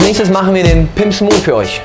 Als nächstes machen wir den Pimp Smooth für euch.